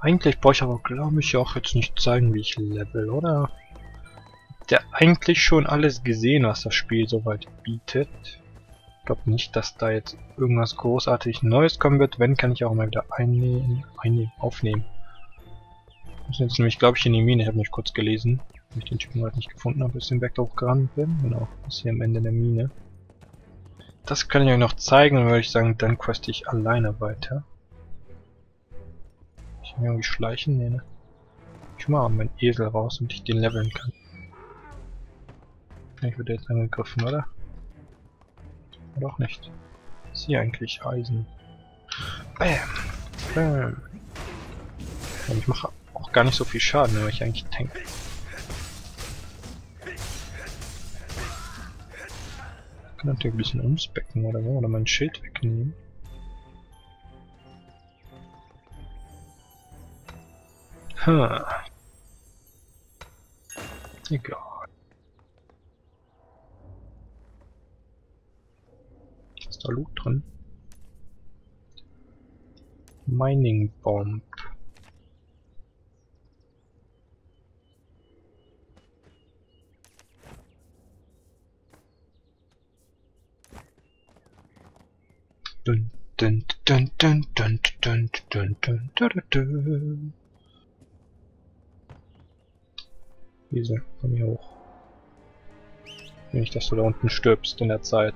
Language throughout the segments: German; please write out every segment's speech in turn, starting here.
Eigentlich brauche ich aber, glaube ich, auch jetzt nicht zeigen, wie ich level, oder? Der eigentlich schon alles gesehen, was das Spiel soweit bietet. Ich glaube nicht, dass da jetzt irgendwas großartig Neues kommen wird. Wenn, kann ich auch mal wieder einnehmen, einnehmen aufnehmen. Wir sind jetzt nämlich, glaube ich, in die Mine. Ich habe mich kurz gelesen, weil ich den Typen halt nicht gefunden habe, bis ich den Berg hochgerannt bin. Genau, ist hier am Ende der Mine. Das kann ich euch noch zeigen, dann würde ich sagen, dann queste ich alleine weiter. Kann irgendwie schleichen, nee, ne? Ich mal meinen Esel raus, damit ich den leveln kann. Ich würde jetzt angegriffen, oder? Oder auch nicht. Ist hier eigentlich Eisen? Bam! Bam! Ich mache auch gar nicht so viel Schaden, wenn ich eigentlich tank. Ich kann natürlich ein bisschen umspecken oder so, oder mein Schild wegnehmen. Hm. Egal. Ist da Loot drin? Mining Bomb. Dun dun dun dun dun dun dun dun dun dun Lisa, komm hier hoch. Nicht, dass du da unten stirbst in der Zeit.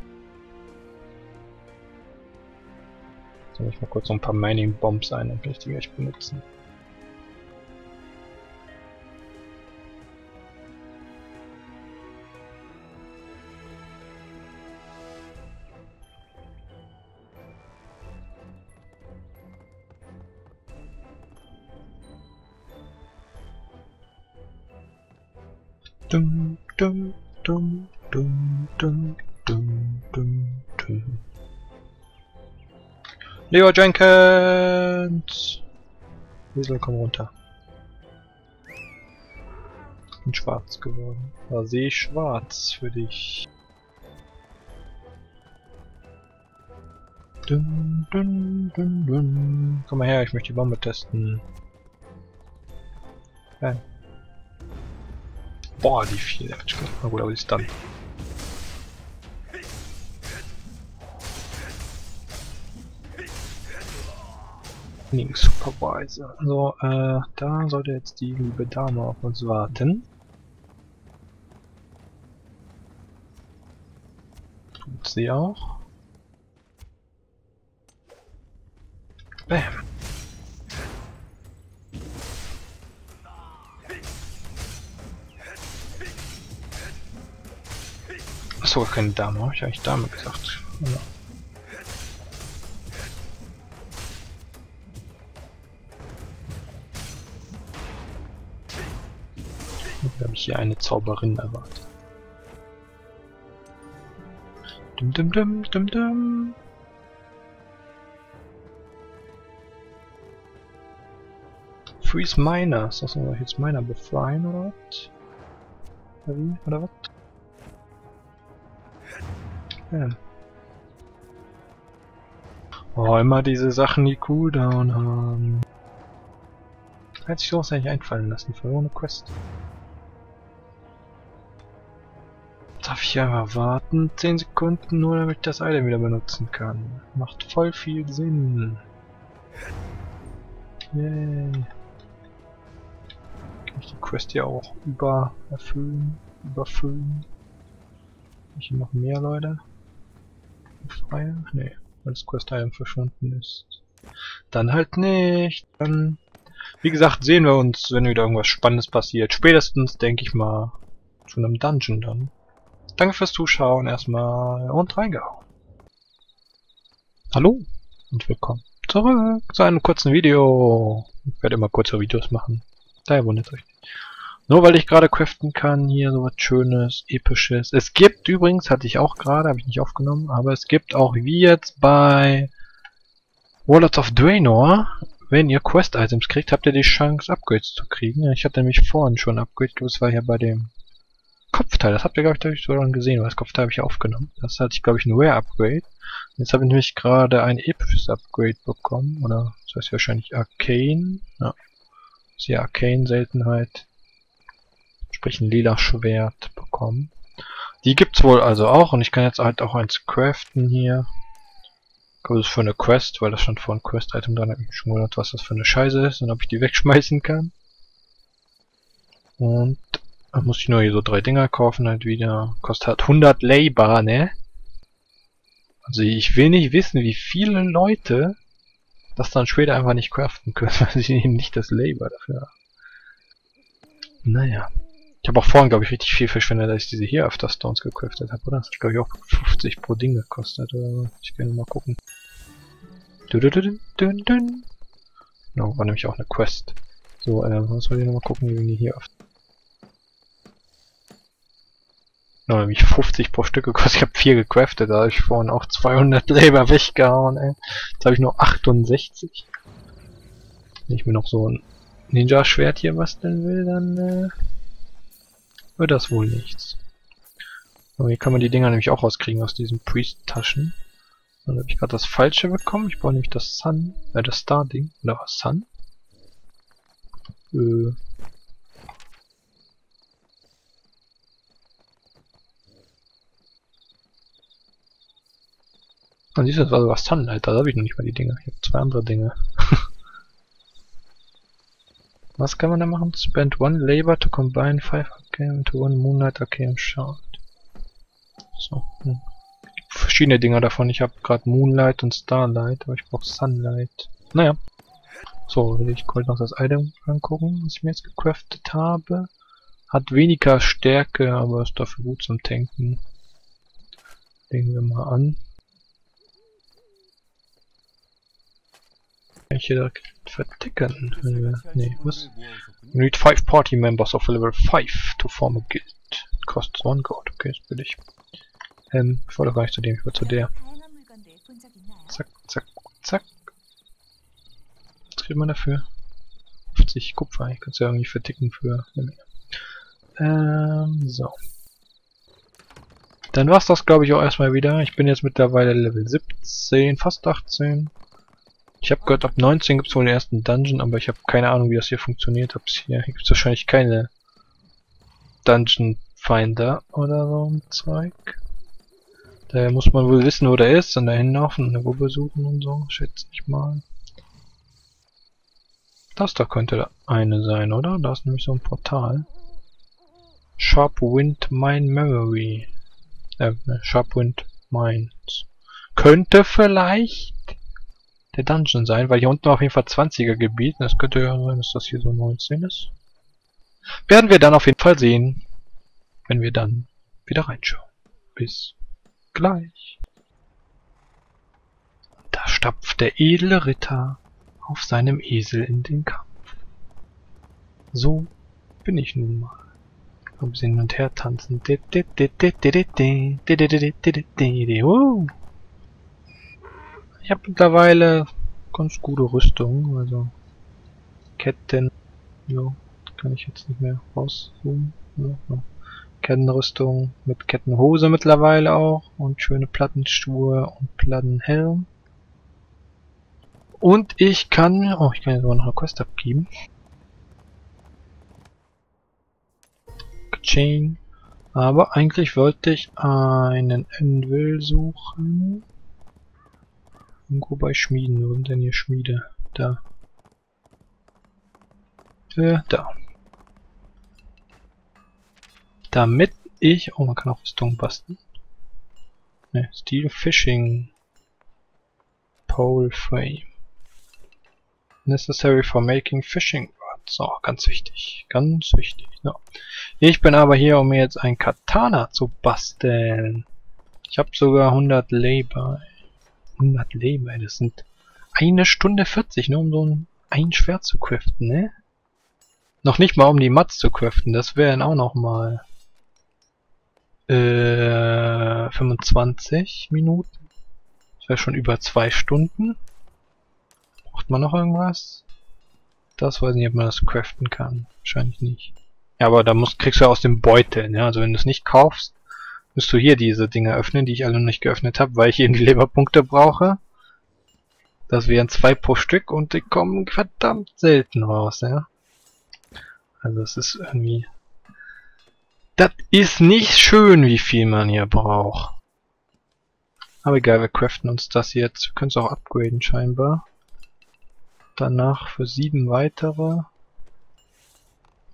Soll ich mal kurz so ein paar Mining Bombs ein, dann kann ich die gleich benutzen. Dum, dum, dum, dum, dum, dum, dum, dum. Leo Jenkins! Wiesel, komm runter. Ich bin schwarz geworden. Da sehe ich schwarz für dich. Dun, dun, dun, dun. Komm mal her, ich möchte die Bombe testen. Ja. Boah, die viel Damage. Na gut, aber die ist dann. Training Supervisor. So, äh, da sollte jetzt die liebe Dame auf uns warten. Tut sie auch. Achso, keine Dame, habe ich eigentlich Dame gesagt. Ja. Ich hier eine Zauberin erwartet. Dum dum dum dum dum. Freeze Miners. Achso, soll ich jetzt Miner befreien oder was? Oder wie? Oder was? Ja. Oh, immer diese Sachen, die Cooldown haben. Hätte sich sowas eigentlich einfallen lassen, für Quest. Darf ich einfach warten? 10 Sekunden nur, damit ich das Item wieder benutzen kann. Macht voll viel Sinn. Yay. Kann ich die Quest ja auch über erfüllen, überfüllen? Ich noch mehr Leute? Freie? Nee, weil das Quest-Item verschwunden ist. Dann halt nicht. Dann, wie gesagt, sehen wir uns, wenn wieder irgendwas Spannendes passiert. Spätestens, denke ich mal, zu einem Dungeon dann. Danke fürs Zuschauen erstmal und reingehauen. Hallo und willkommen zurück zu einem kurzen Video. Ich werde immer kurze Videos machen. Daher wundert euch nicht. Nur weil ich gerade craften kann, hier so was schönes, episches. Es gibt übrigens, hatte ich auch gerade, habe ich nicht aufgenommen, aber es gibt auch wie jetzt bei Warlords of Draenor, wenn ihr Quest-Items kriegt, habt ihr die Chance, Upgrades zu kriegen. Ich hatte nämlich vorhin schon Upgrade, das war ja bei dem Kopfteil. Das habt ihr, glaube ich, ich, sogar gesehen, weil das Kopfteil habe ich aufgenommen. Das hatte ich, glaube ich, ein Rare-Upgrade. Jetzt habe ich nämlich gerade ein episches Upgrade bekommen, oder das heißt wahrscheinlich Arcane. Ja, Ist Arcane-Seltenheit. Sprich ein lila Schwert bekommen. Die gibt's wohl also auch und ich kann jetzt halt auch eins craften hier. Ich glaube, das ist für eine Quest, weil das stand vor ein Quest-Item dran. Ich schon gewundert, was das für eine Scheiße ist und ob ich die wegschmeißen kann. Und dann muss ich nur hier so drei Dinger kaufen halt wieder. Kostet halt 100 Labor, ne? Also ich will nicht wissen, wie viele Leute das dann später einfach nicht craften können, weil sie eben nicht das Labor dafür haben. Naja. Ich habe auch vorhin, glaube ich, richtig viel verschwendet, als ich diese hier öfter Stones gecraftet habe, oder? Das hat, glaube ich, auch 50 pro Ding gekostet, oder. Ich kann mal gucken. No, war nämlich auch eine Quest. So, äh, was soll ich nochmal gucken, wie wir hier öfter Ja, nämlich 50 pro Stück gekostet. Ich habe vier gecraftet, da habe ich vorhin auch 200 Leber weggehauen, ey. Jetzt habe ich nur 68. Wenn ich mir noch so ein Ninja-Schwert hier basteln will, dann äh, wird das wohl nichts. Aber hier kann man die Dinger nämlich auch rauskriegen aus diesen Priest-Taschen. Dann habe ich gerade das falsche bekommen. Ich brauche nämlich das Sun, äh, das Star-Ding. Oder was? Sun? Äh, Und siehst du, das war sogar Sunlight, da habe ich noch nicht mal die Dinge. Ich habe zwei andere Dinge. Was kann man da machen? Spend one labor to combine five Arcane into one Moonlight Arcane Shard. So. Hm. Verschiedene Dinger davon. Ich habe gerade Moonlight und Starlight, aber ich brauche Sunlight. Naja. So, will ich kurz noch das Item angucken, was ich mir jetzt gecraftet habe. Hat weniger Stärke, aber ist dafür gut zum Tanken. Legen wir mal an. Kann ich hier direkt verticken? Äh, nee, was? You need five party members of level 5 to form a guild. Kostet one gold, okay, ist billig. Ähm, ich wollte gar nicht zu dem, ich wollte zu der. Zack, zack, zack. Was kriegt man dafür? 50 Kupfer, ich kann es ja irgendwie verticken für eine Menge. Ähm, so. Dann war's das glaube ich auch erstmal wieder. Ich bin jetzt mittlerweile Level 17, fast 18. Ich habe gehört, ab 19 gibt es wohl den ersten Dungeon, aber ich habe keine Ahnung, wie das hier funktioniert. Ob's hier hier gibt es wahrscheinlich keine Dungeon Finder oder so ein Zeug. Daher muss man wohl wissen, wo der ist und dahin laufen und eine Gruppe suchen und so, schätze ich mal. Das da könnte eine sein, oder? Da ist nämlich so ein Portal. Sharp Wind Mine Memory. Äh, Sharp Wind Mines. Könnte vielleicht der Dungeon sein, weil hier unten auf jeden Fall 20er Gebiet. Das könnte ja sein, dass das hier so 19 ist. Werden wir dann auf jeden Fall sehen, wenn wir dann wieder reinschauen. Bis gleich. Da stapft der edle Ritter auf seinem Esel in den Kampf. So bin ich nun mal. Ein bisschen hin und her tanzen. Ich habe mittlerweile ganz gute Rüstung, also Ketten, ja, kann ich jetzt nicht mehr rauszoomen. Ja, ja. Kettenrüstung mit Kettenhose mittlerweile auch und schöne Plattenschuhe und Plattenhelm. Und ich kann, oh, ich kann jetzt aber noch eine Quest abgeben. Chain. Aber eigentlich wollte ich einen Anvil suchen. Irgendwo bei Schmieden. Wo sind denn hier Schmiede? Da. Äh, da. Damit ich... Oh, man kann auch Rüstung basteln. Ne, Steel Fishing. Pole Frame. Necessary for making fishing rods. So, ganz wichtig. Ganz wichtig. No. Ich bin aber hier, um mir jetzt ein Katana zu basteln. Ich habe sogar 100 Labor. 100 Leben, ey, das sind eine Stunde 40, nur um so ein, ein Schwert zu craften, ne? Noch nicht mal um die Mats zu craften, das wären auch noch mal äh, 25 Minuten. Das wäre schon über zwei Stunden. Braucht man noch irgendwas? Das weiß ich nicht, ob man das craften kann. Wahrscheinlich nicht. Ja, aber da musst, kriegst du ja aus dem Beutel, ne? Also wenn du es nicht kaufst, musst du hier diese Dinge öffnen, die ich alle noch nicht geöffnet habe, weil ich eben die Leberpunkte brauche. Das wären zwei pro Stück und die kommen verdammt selten raus, ja. Also es ist irgendwie... Das ist nicht schön, wie viel man hier braucht. Aber egal, wir craften uns das jetzt. Wir können es auch upgraden scheinbar. Danach für sieben weitere.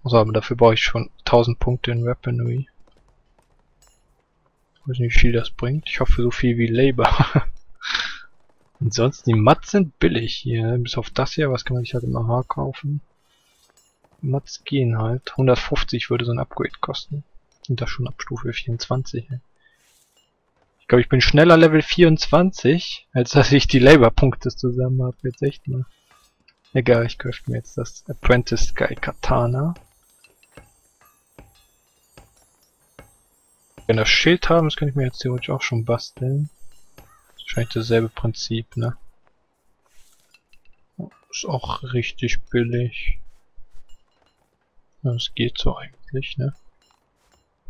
Also, aber dafür brauche ich schon 1000 Punkte in Weaponry. Ich weiß nicht, wie viel das bringt. Ich hoffe, so viel wie Labor. Ansonsten, die Mats sind billig hier. Bis auf das hier, was kann man sich halt im AH kaufen. Mats gehen halt. 150 würde so ein Upgrade kosten. Und das schon ab Stufe 24. Ich glaube, ich bin schneller Level 24, als dass ich die Labor-Punkte zusammen habe. Jetzt echt mal. Egal, ich köfte mir jetzt das Apprentice Guy Katana. Wenn das Schild haben, das kann ich mir jetzt theoretisch auch schon basteln. Wahrscheinlich dasselbe Prinzip, ne? Ist auch richtig billig. Das geht so eigentlich, ne?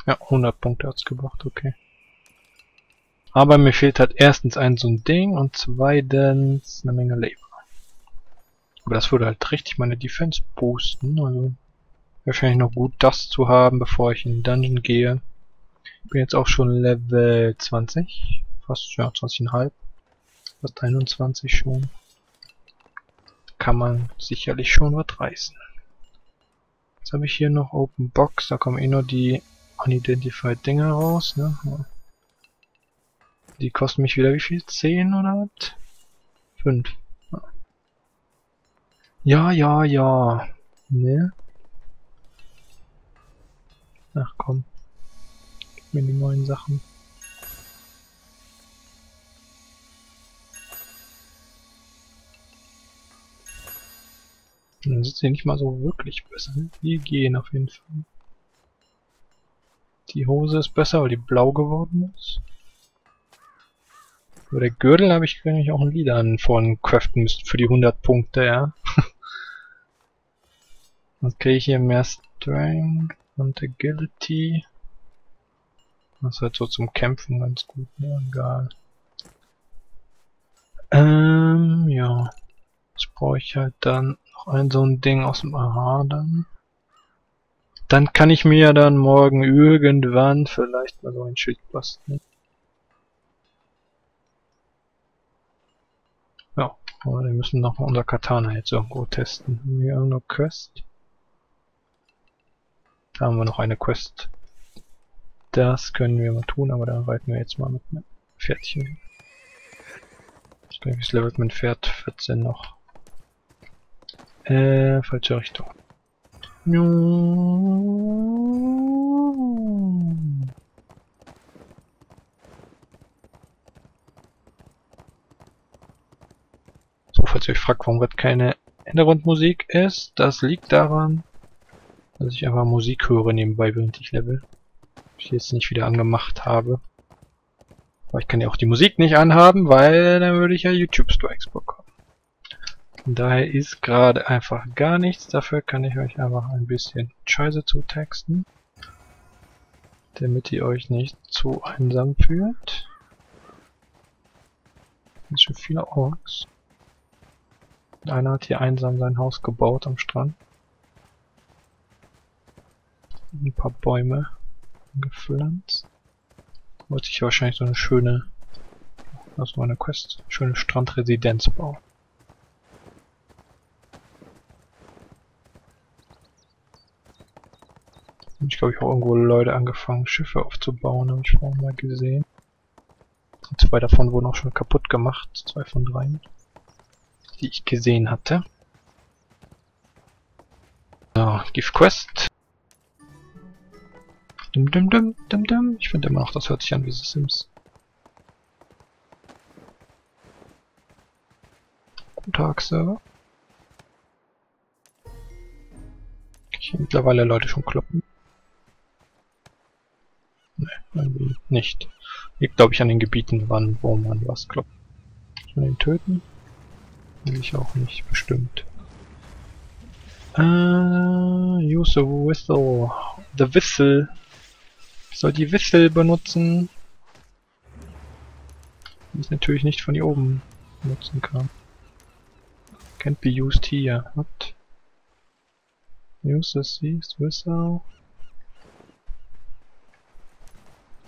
Ja, 100 Punkte hat's gebracht, okay. Aber mir fehlt halt erstens ein so ein Ding und zweitens eine Menge Labor. Aber das würde halt richtig meine Defense boosten, also wahrscheinlich noch gut das zu haben, bevor ich in den Dungeon gehe. Ich bin jetzt auch schon Level 20, fast ja 20,5, fast 21 schon. Kann man sicherlich schon was reißen. Jetzt habe ich hier noch Open Box, da kommen eh nur die Unidentified Dinger raus, ne? Die kosten mich wieder wie viel? 10 oder was? 5. Ja, ja, ja. Ne? Ach komm. Mir die neuen Sachen. Dann sind sie nicht mal so wirklich besser. Die gehen auf jeden Fall. Die Hose ist besser, weil die blau geworden ist. Über der Gürtel habe ich eigentlich auch ein Lied an von craften müssen für die 100 Punkte, ja. Dann kriege ich hier mehr Strength und Agility. Das ist halt so zum Kämpfen ganz gut, ne? Egal. Ähm, ja. Jetzt brauche ich halt dann ein so ein Ding aus dem Aha dann. Dann kann ich mir ja dann morgen irgendwann vielleicht mal so ein Schild basteln. Ja, aber wir müssen noch mal unser Katana jetzt irgendwo testen. Haben wir irgendeine Quest? Da haben wir noch eine Quest. Das können wir mal tun, aber da reiten wir jetzt mal mit einem Pferdchen. Ich glaube, es levelt mein Pferd 14 noch. Äh, falsche Richtung. So, falls ihr euch fragt, warum wird keine Hintergrundmusik ist, das liegt daran, dass ich einfach Musik höre nebenbei, während ich level. Ich jetzt nicht wieder angemacht habe. Aber ich kann ja auch die Musik nicht anhaben, weil dann würde ich ja YouTube-Strikes bekommen. Daher ist gerade einfach gar nichts. Dafür kann ich euch einfach ein bisschen Scheiße zutexten. Damit ihr euch nicht zu einsam fühlt. Sind schon viele Orks. Einer hat hier einsam sein Haus gebaut am Strand. Ein paar Bäume gepflanzt. Wollte ich wahrscheinlich so eine schöne, das war eine Quest, schöne Strandresidenz bauen. Ich glaube, ich habe irgendwo Leute angefangen, Schiffe aufzubauen, habe ich vorhin mal gesehen. Und zwei davon wurden auch schon kaputt gemacht, zwei von dreien, die ich gesehen hatte. So, Gift Quest. Dum dum dum dum dum. Ich finde immer noch, das hört sich an wie The Sims. Guten Tag, Server. Ich mittlerweile Leute schon kloppen. Irgendwie nicht. Liegt glaube ich an den Gebieten, wann, wo man was klopft. Muss man den töten? Will ich auch nicht, bestimmt. Uh, use a whistle. The whistle. Soll die Whistle benutzen. Die ich natürlich nicht von hier oben benutzen kann. Can't be used here. What? Use this whistle.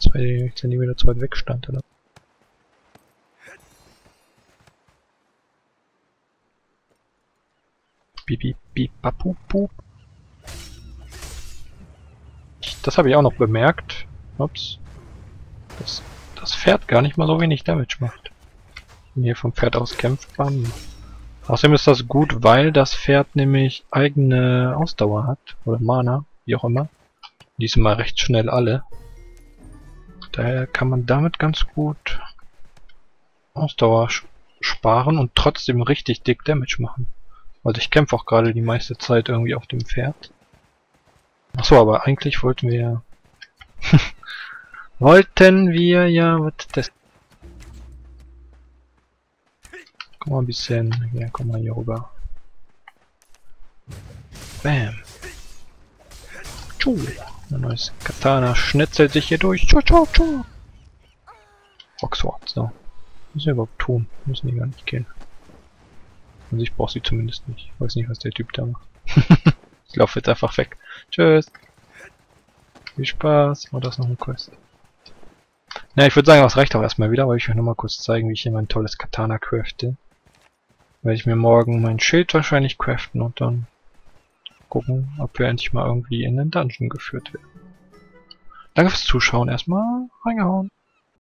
Zwei Zentimeter zu weit weg stand? Bibi, bip, bapu, pup. Das habe ich auch noch bemerkt. Ups. Dass das Pferd gar nicht mal so wenig Damage macht. Wenn hier vom Pferd aus kämpft, bam. Außerdem ist das gut, weil das Pferd nämlich eigene Ausdauer hat. Oder Mana, wie auch immer. Die sind mal recht schnell alle. Daher kann man damit ganz gut Ausdauer sparen und trotzdem richtig dick Damage machen. Also ich kämpfe auch gerade die meiste Zeit irgendwie auf dem Pferd. Achso, aber eigentlich wollten wir wollten wir ja was testen. Komm mal ein bisschen, ja komm mal hier rüber. Bam. Tschu. Ein neues Katana schnetzelt sich hier durch. Tschu, tschu, tschu. Rocksword, so. Was wir überhaupt tun? Müssen die gar nicht gehen. Also ich brauche sie zumindest nicht. Ich weiß nicht, was der Typ da macht. ich laufe jetzt einfach weg. Tschüss. Viel Spaß. War das noch eine Quest? Na, ich würde sagen, das reicht auch erstmal wieder, weil ich euch nochmal kurz zeigen, wie ich hier mein tolles Katana crafte. Werde ich mir morgen mein Schild wahrscheinlich craften und dann gucken, ob wir endlich mal irgendwie in den Dungeon geführt werden. Danke fürs Zuschauen erstmal. Reingehauen.